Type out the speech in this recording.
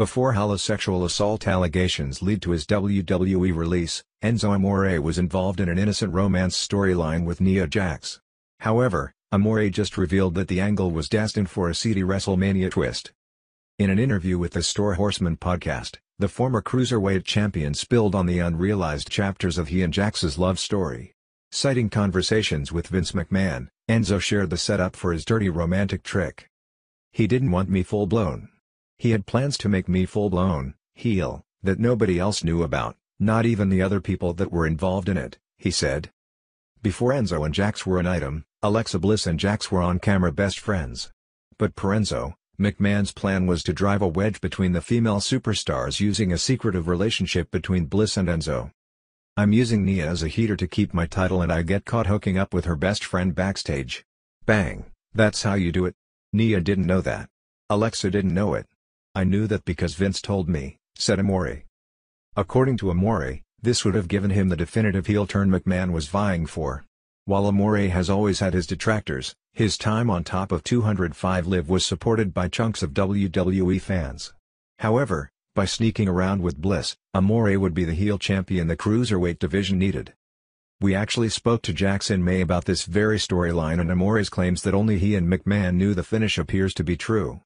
Before Holla's sexual assault allegations lead to his WWE release, Enzo Amore was involved in an innocent romance storyline with Nia Jax. However, Amore just revealed that the angle was destined for a seedy WrestleMania twist. In an interview with the Store Horseman podcast, the former Cruiserweight champion spilled on the unrealized chapters of he and Jax's love story. Citing conversations with Vince McMahon, Enzo shared the setup for his dirty romantic trick. He didn't want me full-blown. He had plans to make me full-blown, heel, that nobody else knew about, not even the other people that were involved in it, he said. Before Enzo and Jax were an item, Alexa Bliss and Jax were on-camera best friends. But per Enzo, McMahon's plan was to drive a wedge between the female superstars using a secretive relationship between Bliss and Enzo. I'm using Nia as a heater to keep my title and I get caught hooking up with her best friend backstage. Bang, that's how you do it. Nia didn't know that. Alexa didn't know it. I knew that because Vince told me, said Amore. According to Amore, this would have given him the definitive heel turn McMahon was vying for. While Amore has always had his detractors, his time on top of 205 Live was supported by chunks of WWE fans. However, by sneaking around with Bliss, Amore would be the heel champion the Cruiserweight division needed. We actually spoke to Jax in May about this very storyline and Amore's claims that only he and McMahon knew the finish appears to be true.